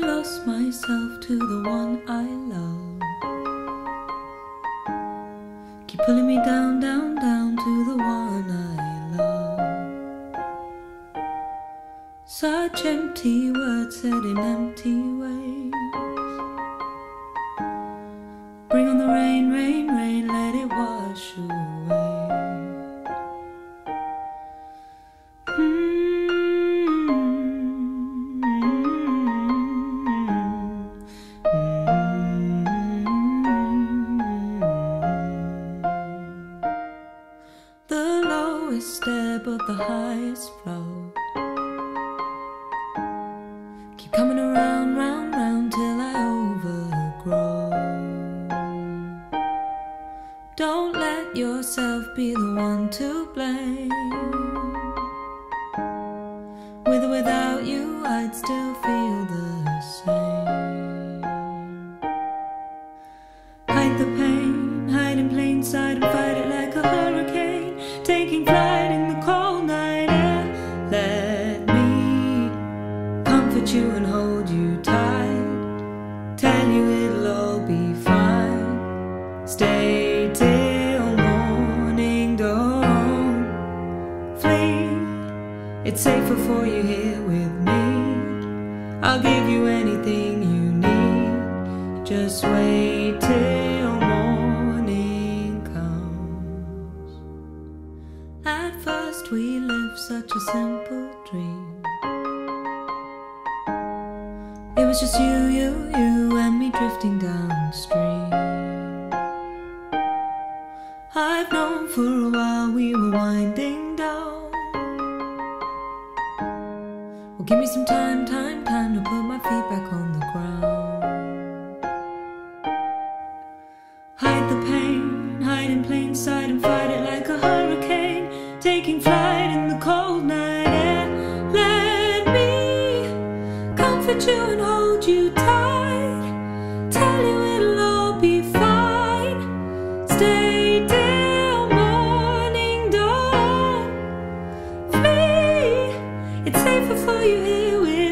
lost myself to the one I love. Keep pulling me down, down, down to the one I love. Such empty words said in empty ways. Bring on the rain, rain, rain, let it wash away. Ebb of the highest flow. Keep coming around, round, round till I overgrow. Don't let yourself be the one to blame. With or without you, I'd still feel the same. Hide the pain, hide in plain sight and fight comfort you and hold you tight. Tell you it'll all be fine. Stay till morning dawn. Flee, it's safer for you here with me. I'll give you anything you need. Just wait till morning comes. At first, we lived such a simple dream. It was just you, you, you, and me drifting downstream. I've known for a while we were winding down. Well, give me some time, time, time to put my feet back on the ground. Hide the pain, hide in plain sight, and at you and hold you tight. Tell you it'll all be fine. Stay till morning dawn. Free, it's safer for you here with.